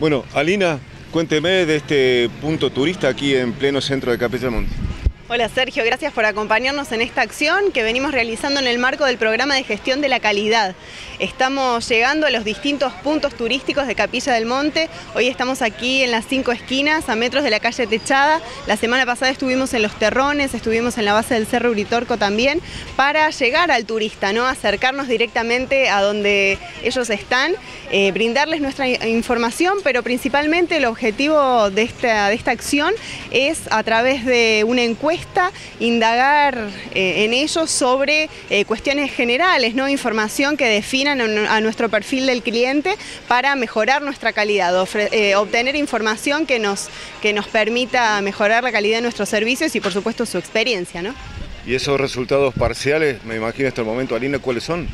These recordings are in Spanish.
Bueno, Alina, cuénteme de este punto turista aquí en pleno centro de Monte. Hola Sergio, gracias por acompañarnos en esta acción que venimos realizando en el marco del programa de gestión de la calidad. Estamos llegando a los distintos puntos turísticos de Capilla del Monte. Hoy estamos aquí en las cinco esquinas, a metros de la calle Techada. La semana pasada estuvimos en Los Terrones, estuvimos en la base del Cerro Uritorco también, para llegar al turista, ¿no? acercarnos directamente a donde ellos están, eh, brindarles nuestra información, pero principalmente el objetivo de esta, de esta acción es a través de una encuesta indagar eh, en ellos sobre eh, cuestiones generales, ¿no? información que definan a nuestro perfil del cliente para mejorar nuestra calidad, eh, obtener información que nos, que nos permita mejorar la calidad de nuestros servicios y por supuesto su experiencia. ¿no? ¿Y esos resultados parciales, me imagino hasta el momento, Alina, cuáles son?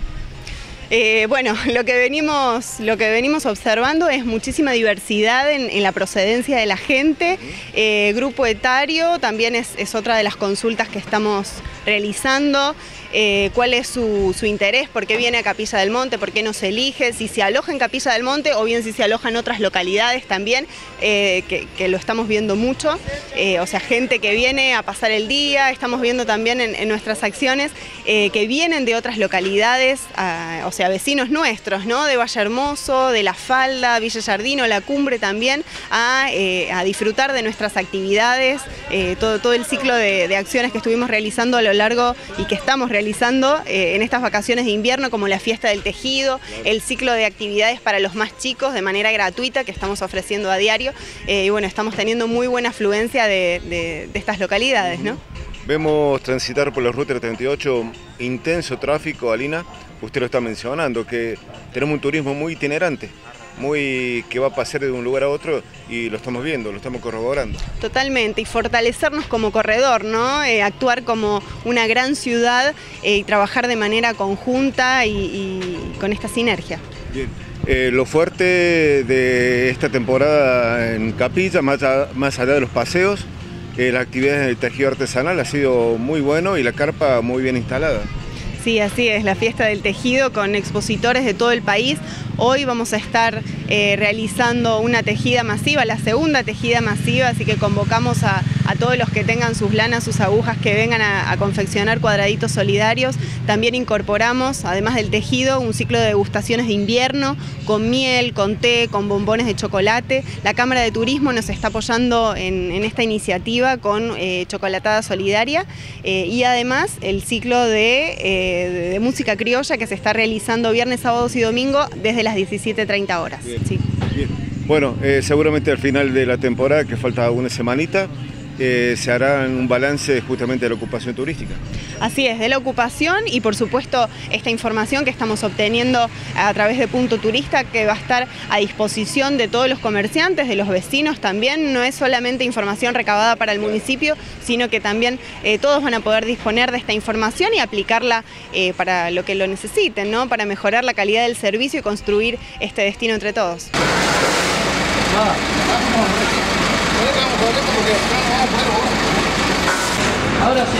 Eh, bueno, lo que, venimos, observando es muchísima diversidad en, la procedencia de la gente. Eh, grupo etario también es, otra de las consultas que estamos realizando. Eh, cuál es su, interés, por qué viene a Capilla del Monte, por qué no se elige, si se aloja en Capilla del Monte o bien si se aloja en otras localidades también, que, lo estamos viendo mucho. o sea, gente que viene a pasar el día, estamos viendo también en, nuestras acciones que vienen de otras localidades, o sea, vecinos nuestros, ¿no? De Valle Hermoso, de La Falda, Villa La Cumbre también, a, eh, disfrutar de nuestras actividades, eh, todo, todo el ciclo de, acciones que estuvimos realizando a lo largo y que estamos realizando eh, en estas vacaciones de invierno, como la fiesta del tejido, el ciclo de actividades para los más chicos de manera gratuita que estamos ofreciendo a diario. y bueno, estamos teniendo muy buena afluencia de, de estas localidades, ¿no? Vemos transitar por la ruta 38 intenso tráfico, Alina, usted lo está mencionando, que tenemos un turismo muy itinerante, muy que va a pasar de un lugar a otro y lo estamos viendo, lo estamos corroborando. Totalmente, y fortalecernos como corredor, ¿no? Eh, actuar como una gran ciudad eh, y trabajar de manera conjunta y, con esta sinergia. Bien. Eh, lo fuerte de esta temporada en Capilla, más allá, de los paseos, la actividad del tejido artesanal ha sido muy bueno y la carpa muy bien instalada. Sí, así es, la fiesta del tejido con expositores de todo el país. Hoy vamos a estar eh, realizando una tejida masiva, la segunda tejida masiva, así que convocamos a, todos los que tengan sus lanas, sus agujas, que vengan a, confeccionar cuadraditos solidarios. También incorporamos, además del tejido, un ciclo de degustaciones de invierno con miel, con té, con bombones de chocolate. La Cámara de Turismo nos está apoyando en, esta iniciativa con eh, chocolatada solidaria eh, y además el ciclo de, música criolla que se está realizando viernes, sábados y domingo desde las 17.30 horas. Bueno, eh, seguramente al final de la temporada, que falta una semanita, eh, se hará un balance justamente de la ocupación turística. Así es, de la ocupación y por supuesto esta información que estamos obteniendo a través de Punto Turista que va a estar a disposición de todos los comerciantes, de los vecinos también, no es solamente información recabada para el municipio, sino que también eh, todos van a poder disponer de esta información y aplicarla eh, para lo que lo necesiten, ¿no? para mejorar la calidad del servicio y construir este destino entre todos. Ahora sí.